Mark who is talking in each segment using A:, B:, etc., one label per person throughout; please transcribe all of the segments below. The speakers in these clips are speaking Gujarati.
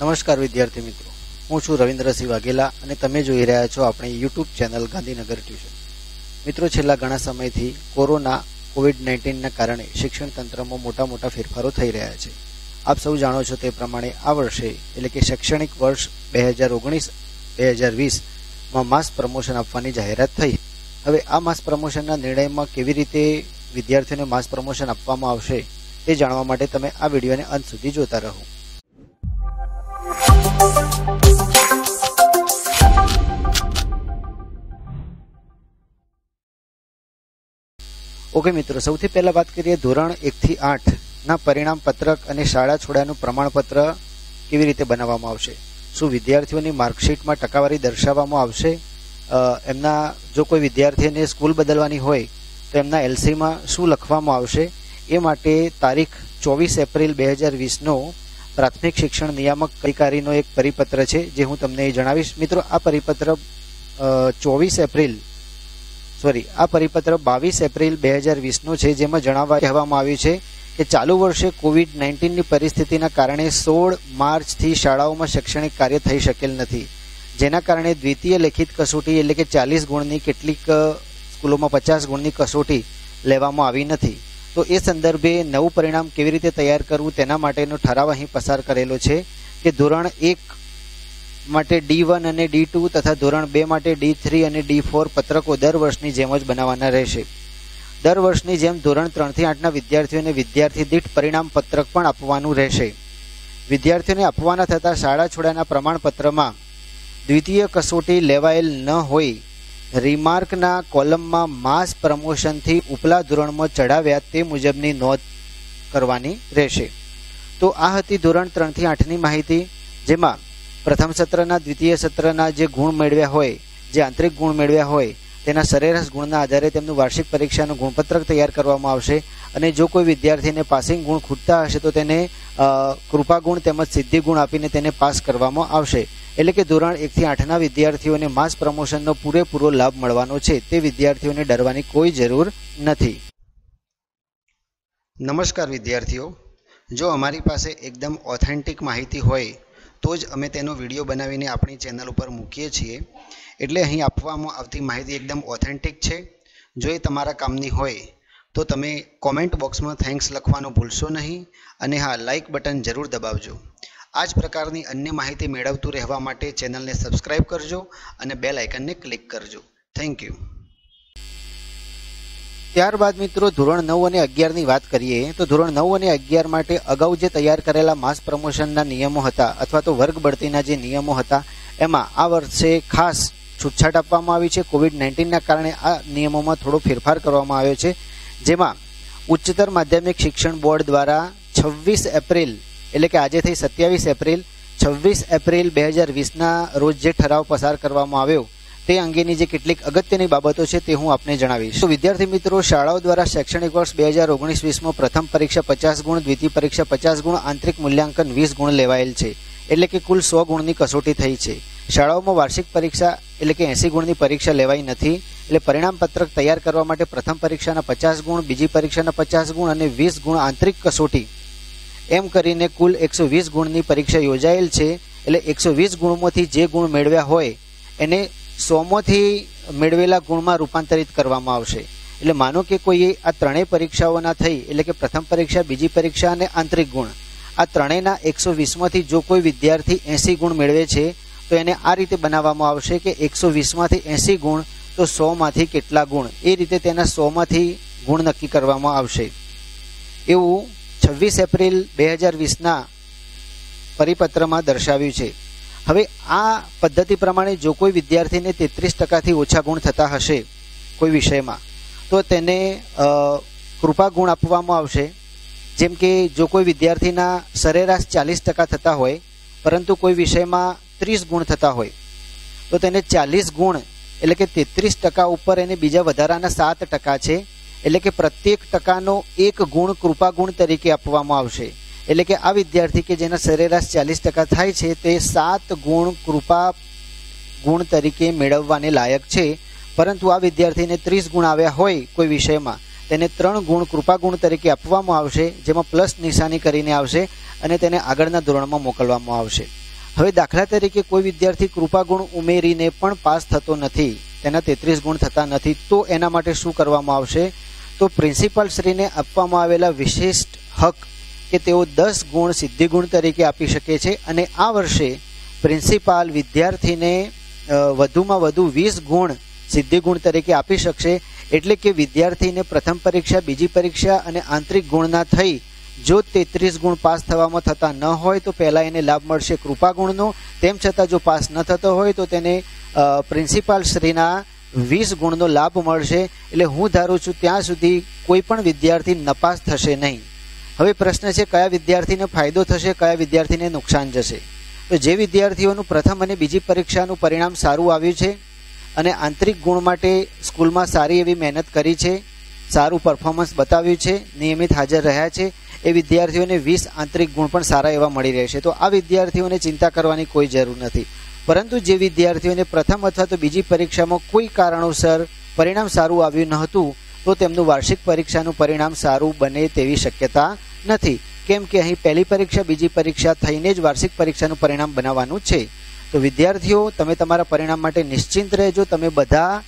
A: નમસ્કાર વિદ્યાર્થી મિત્રો. હું છું રવિન્દ્રસિંહ વાઘેલા અને તમે જોઈ રહ્યા છો આપણી યુટ્યુબ ચેનલ ગાંધીનગર ટ્યુશન. મિત્રો, છેલ્લા ઘણા સમયથી કોરોના કોવિડ નાઇન્ટીનના કારણે શિક્ષણ તંત્રમાં મોટા મોટા ફેરફારો થઈ રહ્યા છે. આપ સૌ જાણો છો તે પ્રમાણે આ વર્ષે, એટલે કે શૈક્ષણિક વર્ષ બે હજાર ઓગણીસ, બે હજાર વીસમાં માસ પ્રમોશન આપવાની જાહેરાત થઈ. હવે આ માસ પ્રમોશનના નિર્ણયમાં કેવી રીતે વિદ્યાર્થીઓને માસ પ્રમોશન આપવામાં આવશે, તે જાણવા માટે તમે આ વિડીયોને અંત સુધી જોતા રહો. ઓકે મિત્રો, સૌથી પહેલા વાત કરીએ ધોરણ એકથી આઠના પરિણામ પત્રક અને શાળા છોડાનું પ્રમાણપત્ર કેવી રીતે બનાવવામાં આવશે? શું વિદ્યાર્થીઓની માર્કશીટમાં ટકાવારી દર્શાવવામાં આવશે? એમના જો કોઈ વિદ્યાર્થીને સ્કૂલ બદલવાની હોય, તો એમના એલસીમાં શું લખવામાં આવશે? એ માટે તારીખ ચોવીસ એપ્રિલ બે હજાર વીસનો પ્રાથમિક શિક્ષણ નિયામક અધિકારીનો એક પરિપત્ર છે, જે હું તમને જણાવીશ. મિત્રો, આ પરિપત્ર ચોવીસ એપ્રિલ, સોરી, આ પરિપત્ર બાવીસ એપ્રિલ બે હજાર વીસનો છે, જેમાં જણાવવા, કહેવામાં આવ્યું છે કે ચાલુ વર્ષે કોવિડ નાઇન્ટીનની પરિસ્થિતિના કારણે સોળ માર્ચથી શાળાઓમાં શૈક્ષણિક કાર્ય થઈ શકેલ નથી. જેના કારણે દ્વિતીય લેખિત કસોટી એટલે કે ચાલીસ ગુણની કેટલીક સ્કૂલોમાં પચાસ ગુણની કસોટી લેવામાં આવી નથી. તો એ સંદર્ભે નવું પરિણામ કેવી રીતે તૈયાર કરવું તેના માટેનો ઠરાવ અહીં પસાર કરેલો છે કે ધોરણ એક માટે ડી વન અને ડી ટુ તથા ધોરણ બે માટે ડી થ્રી અને ડી ફોર પત્રકો દર વર્ષની જેમ જ બનાવવાના રહેશે. દર વર્ષની જેમ ધોરણ ત્રણથી આઠના વિદ્યાર્થીઓને વિદ્યાર્થી દીઠ પરિણામ પત્રક પણ આપવાનું રહેશે. વિદ્યાર્થીઓને આપવાના થતા શાળા છોડાના પ્રમાણપત્રમાં દ્વિતીય કસોટી લેવાયેલ ન હોય રિમાર્કના કોલમમાં માસ પ્રમોશનથી ઉપલા ધોરણમાં ચઢાવ્યા તે મુજબની નોંધ કરવાની રહેશે. તો આ હતી ધોરણ ત્રણથી આઠની માહિતી, જેમાં પ્રથમ સત્રના, દ્વિતીય સત્રના જે ગુણ મેળવ્યા હોય, જે આંતરિક ગુણ મેળવ્યા હોય તેના સરેરાશ ગુણના આધારે તેમનું વાર્ષિક પરીક્ષાનું ગુણપત્રક તૈયાર કરવામાં આવશે અને જો કોઈ વિદ્યાર્થીને પાસિંગ ગુણ ખૂટતા હશે તો તેને કૃપા ગુણ તેમજ સિદ્ધિ ગુણ આપીને તેને પાસ કરવામાં આવશે. એટલે કે ધોરણ એકથી આઠના વિદ્યાર્થીઓને માસ પ્રમોશનનો પૂરેપૂરો લાભ મળવાનો છે. તે વિદ્યાર્થીઓને ડરવાની કોઈ જરૂર નથી. નમસ્કાર વિદ્યાર્થીઓ. જો અમારી પાસે એકદમ ઓથેન્ટિક માહિતી હોય તો જ અમે તેનો વીડિયો બનાવીને આપણી ચેનલ ઉપર મૂકીએ છીએ. એટલે અહીં આપવામાં આવતી માહિતી એકદમ ઓથેન્ટિક છે. જો એ તમારા કામની હોય, તો તમે કોમેન્ટ બોક્સમાં થેન્ક્સ લખવાનું ભૂલશો નહીં અને હા લાઇક બટન જરૂર દબાવજો. આ જ પ્રકારની અન્ય માહિતી મેળવતું રહેવા માટે ચેનલને સબસ્ક્રાઇબ કરજો અને બેલ આઇકનને ક્લિક કરજો. થેન્ક યુ ત્યારબાદ મિત્રો ધોરણ નવ અને અગિયારની વાત કરીએ, તો ધોરણ નવ અને અગિયાર માટે અગાઉ જે તૈયાર કરેલા માસ પ્રમોશનના નિયમો હતા અથવા તો વર્ગ બઢતીના જે નિયમો હતા, એમાં આ વર્ષે ખાસ છૂટછાટ આપવામાં આવી છે. કોવિડ નાઇન્ટીનના કારણે આ નિયમોમાં થોડો ફેરફાર કરવામાં આવ્યો છે. જેમાં ઉચ્ચતર માધ્યમિક શિક્ષણ બોર્ડ દ્વારા છવ્વીસ એપ્રિલ, એટલે કે આજે થઈ સત્યાવીસ એપ્રિલ, છવ્વીસ એપ્રિલ બે હજાર વીસના રોજ જે ઠરાવ પસાર કરવામાં આવ્યો તે અંગેની જે કેટલીક અગત્યની બાબતો છે તે હું આપને જણાવીશ. તો વિદ્યાર્થી મિત્રો, શાળાઓ દ્વારા શૈક્ષણિક વર્ષ બે હજાર ઓગણીસ વીસમાં પ્રથમ પરીક્ષા પચાસ ગુણ, દ્વિતીય પરીક્ષા પચાસ ગુણ, આંતરિક મૂલ્યાંકન વીસ ગુણ લેવાયેલ છે. એટલે કે કુલ સો ગુણની કસોટી થઈ છે. શાળાઓમાં વાર્ષિક પરીક્ષા એટલે કે એસી ગુણની પરીક્ષા લેવાઈ નથી. એટલે પરિણામ પત્રક તૈયાર કરવા માટે પ્રથમ પરીક્ષાના પચાસ ગુણ, બીજી પરીક્ષાના પચાસ ગુણ અને વીસ ગુણ આંતરિક કસોટી. એમ કરીને કુલ એકસો વીસ ગુણની પરીક્ષા યોજાયેલ છે. એટલે એકસો વીસ ગુણમાંથી જે ગુણ મેળવ્યા હોય, એને સોમાંથી મેળવેલા ગુણમાં રૂપાંતરિત કરવામાં આવશે. એટલે માનો કે કોઈ આ ત્રણેય પરીક્ષાઓના થઈ, એટલે કે પ્રથમ પરીક્ષા, બીજી પરીક્ષા અને આંતરિક ગુણ. આ ત્રણેયના એકસો વીસમાંથી જો કોઈ વિદ્યાર્થી એસી ગુણ મેળવે છે, તો એને આ રીતે બનાવવામાં આવશે કે એકસો વીસમાંથી એસી ગુણ, તો સોમાંથી કેટલા ગુણ. એ રીતે તેના સોમાંથી ગુણ નક્કી કરવામાં આવશે. એવું છવ્વીસ એપ્રિલ બે હજાર વીસના પરિપત્રમાં દર્શાવ્યું છે. હવે આ પદ્ધતિ પ્રમાણે જો કોઈ વિદ્યાર્થીને તેત્રીસ ટકાથી ઓછા ગુણ થતા હશે કોઈ વિષયમાં, તો તેને કૃપા ગુણ આપવામાં આવશે. જેમ કે જો કોઈ વિદ્યાર્થીના સરેરાશ ચાલીસ ટકા થતા હોય, પરંતુ કોઈ વિષયમાં ત્રીસ ગુણ થતા હોય, તો તેને ચાલીસ ગુણ, એટલે કે તેત્રીસ ટકા ઉપર એને બીજા વધારાના સાત ટકા છે, એટલે કે પ્રત્યેક ટકાનો એક ગુણ કૃપા ગુણ તરીકે આપવામાં આવશે. એટલે કે આ વિદ્યાર્થી કે જેના સરેરાશ ચાલીસ ટકા થાય છે, તે સાત ગુણ કૃપા ગુણ તરીકે મેળવવાને લાયક છે. પરંતુ આ વિદ્યાર્થીને ત્રીસ ગુણ આવ્યા હોય કોઈ વિષયમાં, તેને ત્રણ ગુણ કૃપા ગુણ તરીકે આપવામાં આવશે, જેમાં પ્લસ નિશાની કરીને આવશે અને તેને આગળના ધોરણમાં મોકલવામાં આવશે. હવે દાખલા તરીકે કોઈ વિદ્યાર્થી કૃપા ગુણ ઉમેરીને પણ પાસ થતો નથી, તેના તેત્રીસ ગુણ થતા નથી, તો એના માટે શું કરવામાં આવશે? તો પ્રિન્સિપાલ શ્રીને આપવામાં આવેલા વિશિષ્ટ હક કે તેઓ દસ ગુણ સિદ્ધિ ગુણ તરીકે આપી શકે છે અને આ વર્ષે પ્રિન્સિપાલ વિદ્યાર્થીને વધુમાં વધુ વીસ ગુણ સિદ્ધિ ગુણ તરીકે આપી શકશે. એટલે કે વિદ્યાર્થીને પ્રથમ પરીક્ષા, બીજી પરીક્ષા અને આંતરિક ગુણના થઈ જો તેત્રીસ ગુણ પાસ થવામાં થતા ન હોય તો પહેલાં એને લાભ મળશે કૃપા ગુણનો. તેમ છતાં જો પાસ ન થતો હોય તો તેને પ્રિન્સિપાલ શ્રીના વીસ ગુણનો લાભ મળશે. એટલે હું ધારું છું ત્યાં સુધી કોઈ પણ વિદ્યાર્થી નપાસ થશે નહીં. હવે પ્રશ્ન છે કયા વિદ્યાર્થીને ફાયદો થશે, કયા વિદ્યાર્થીને નુકસાન જશે? તો જે વિદ્યાર્થીઓનું પ્રથમ અને બીજી પરીક્ષાનું પરિણામ સારું આવ્યું છે અને આંતરિક ગુણ માટે સ્કૂલમાં સારી એવી મહેનત કરી છે, સારું પરફોર્મન્સ બતાવ્યું છે, નિયમિત હાજર રહ્યા છે, એ વિદ્યાર્થીઓને વીસ આંતરિક ગુણ પણ સારા એવા મળી રહેશે. તો આ વિદ્યાર્થીઓને ચિંતા કરવાની કોઈ જરૂર નથી. પરંતુ જે વિદ્યાર્થીઓને પ્રથમ અથવા તો બીજી પરીક્ષામાં કોઈ કારણોસર પરિણામ સારું આવ્યું ન હતું, તો તેમનું વાર્ષિક પરીક્ષાનું પરિણામ સારું બને તેવી શક્યતા નથી. કેમ કે અહીં પહેલી પરીક્ષા, બીજી પરીક્ષા થઈને જ વાર્ષિક પરીક્ષાનું પરિણામ બનાવવાનું છે. તો વિદ્યાર્થીઓ, તમે તમારા પરિણામ માટે નિશ્ચિંત રહેજો. તમે બધા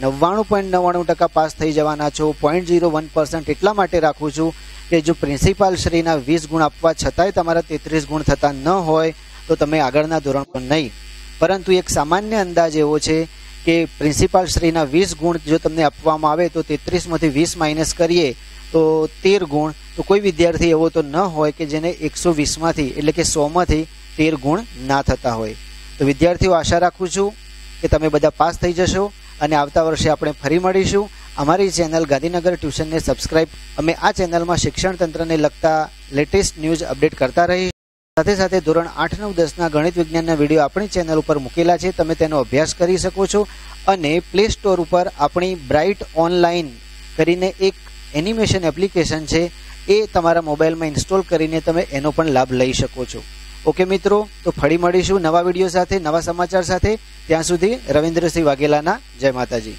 A: નવ્વાણું પોઈન્ટ નવ્વાણું ટકા પાસ થઈ જવાના છો. પોઈન્ટ ઝીરો વન પર્સન્ટ એટલા માટે રાખું છું કે જો પ્રિન્સિપાલ શ્રીના વીસ ગુણ આપવા છતાંય તમારા તેત્રીસ ગુણ થતા ન હોય, તો તમે આગળના ધોરણ પર નહીં. પરંતુ એક સામાન્ય અંદાજ એવો છે કે પ્રિન્સિપાલ શ્રીના વીસ ગુણ જો તમને આપવામાં આવે, તો તેત્રીસમાંથી વીસ માઇનસ કરીએ તો તેર ગુણ. તો કોઈ વિદ્યાર્થી એવો તો ન હોય કે જેને એકસો વીસમાંથી, એટલે કે સોમાંથી તેર ગુણ ના થતા હોય. તો વિદ્યાર્થીઓ, આશા રાખું છું કે તમે બધા પાસ થઈ જશો અને આવતા વર્ષે આપણે ફરી મળીશું. અમારી ચેનલ ગાંધીનગર ટ્યુશનને સબસ્ક્રાઇબ અમે આ ચેનલમાં શિક્ષણ તંત્રને લગતા લેટેસ્ટ ન્યૂઝ અપડેટ કરતા રહીશું. સાથે સાથે ધોરણ આઠ નવ દસના ગણિત વિજ્ઞાનના વીડિયો આપણી ચેનલ ઉપર મૂકેલા છે. તમે તેનો અભ્યાસ કરી શકો છો અને પ્લે સ્ટોર ઉપર આપણી બ્રાઇટ ઓનલાઈન કરીને એક એનિમેશન એપ્લિકેશન છે, એ તમારા મોબાઈલમાં ઇન્સ્ટોલ કરીને તમે એનો પણ લાભ લઈ શકો છો. ઓકે મિત્રો, તો ફરી મળીશું નવા વીડિયો સાથે, નવા સમાચાર સાથે. ત્યાં સુધી રવિન્દ્રસિંહ વાઘેલાના જય માતાજી.